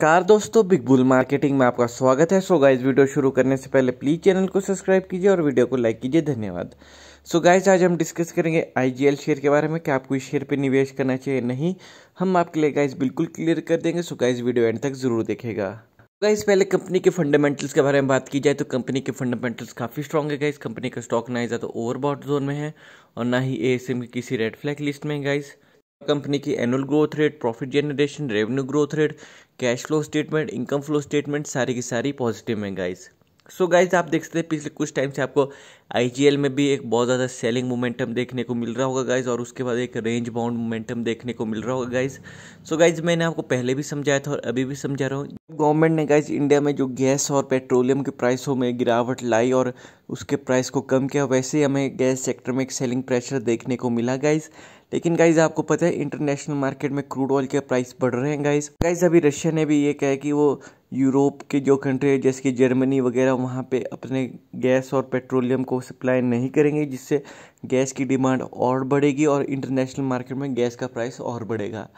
नमस्कार दोस्तों, big bull marketing में आपका स्वागत है। सो गाइज़ वीडियो शुरू करने से पहले प्लीज़ चैनल को सब्सक्राइब कीजिए और वीडियो को लाइक कीजिए, धन्यवाद। सो so गाइज़ आज हम डिस्कस करेंगे आईजीएल शेयर के बारे में कि आपको इस शेयर पे निवेश करना चाहिए, नहीं। हम आपके लिए गाइज़ बिल्कुल क्लियर कर देंगे। सो गाइज़ वीडियो एंड तक ज़रूर देखेगा। गाइस पहले कंपनी के फंडामेंटल्स के बारे में बात की जाए तो कंपनी के फंडामेंटल्स काफ़ी स्ट्रॉन्ग है गाइस कंपनी का स्टॉक ना ही ज़्यादा ओवरबॉट जोन में है और ना ही ए की किसी रेड फ्लैग लिस्ट में गाइस कंपनी की annual growth rate profit generation revenue growth rate cash flow statement income flow statement सारी की सारी पॉजिटिव में गाइस सो so गाइज़ आप देख सकते हैं, पिछले कुछ टाइम से आपको आईजीएल में भी एक बहुत ज़्यादा सेलिंग मोमेंटम देखने को मिल रहा होगा गाइज़ और उसके बाद एक रेंज बाउंड मोमेंटम देखने को मिल रहा होगा गाइज़ सो गाइज़ मैंने आपको पहले भी समझाया था और अभी भी समझा रहा हूँ। गवर्नमेंट ने गाइज़ इंडिया में जो गैस और पेट्रोलियम के प्राइसों में गिरावट लाई और उसके प्राइस को कम किया, वैसे ही हमें गैस सेक्टर में एक सेलिंग प्रेशर देखने को मिला गाइज़ लेकिन गाइज़ आपको पता है इंटरनेशनल मार्केट में क्रूड ऑयल के प्राइस बढ़ रहे हैं गाइज़ गाइज़ अभी रशिया ने भी ये कहा कि वो यूरोप के जो कंट्री है, जैसे कि जर्मनी वगैरह, वहाँ पे अपने गैस और पेट्रोलियम को सप्लाई नहीं करेंगे, जिससे गैस की डिमांड और बढ़ेगी और इंटरनेशनल मार्केट में गैस का प्राइस और बढ़ेगा.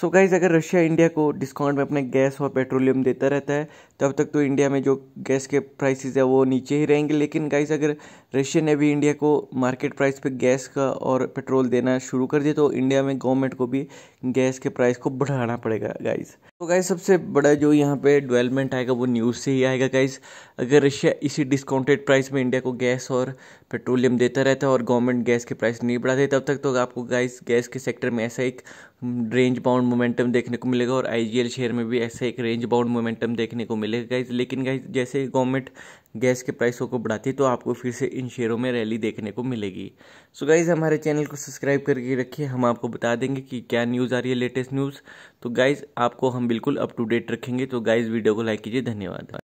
सो so गाइज़ अगर रशिया इंडिया को डिस्काउंट में अपने गैस और पेट्रोलियम देता रहता है, तब तक तो इंडिया में जो गैस के प्राइसेस है, वो नीचे ही रहेंगे. लेकिन गाइज़ अगर रशिया ने भी इंडिया को मार्केट प्राइस पर गैस का और पेट्रोल देना शुरू कर दिया तो इंडिया में गवर्नमेंट को भी गैस के प्राइस को बढ़ाना पड़ेगा गाइस तो गाइस सबसे बड़ा जो यहाँ पे डेवलपमेंट आएगा, वो न्यूज़ से ही आएगा गाइस अगर रशिया इसी डिस्काउंटेड प्राइस में इंडिया को गैस और पेट्रोलियम देता रहता है और गवर्नमेंट गैस के प्राइस नहीं बढ़ाते, तब तक तो आपको गाइस गैस के सेक्टर में ऐसा एक रेंज बाउंड मोमेंटम देखने को मिलेगा और आईजीएल शेयर में भी ऐसा एक रेंज बाउंड मोमेंटम देखने को मिलेगा गाइज़ लेकिन गाइज़ जैसे गवर्नमेंट गैस के प्राइसों को बढ़ाती है तो आपको फिर से इन शेयरों में रैली देखने को मिलेगी. सो गाइज़ हमारे चैनल को सब्सक्राइब करके रखिए. हम आपको बता देंगे कि क्या न्यूज़ आ रही है लेटेस्ट न्यूज़ तो गाइज़ आपको हम बिल्कुल अप टू डेट रखेंगे. तो गाइज़ वीडियो को लाइक कीजिए. धन्यवाद.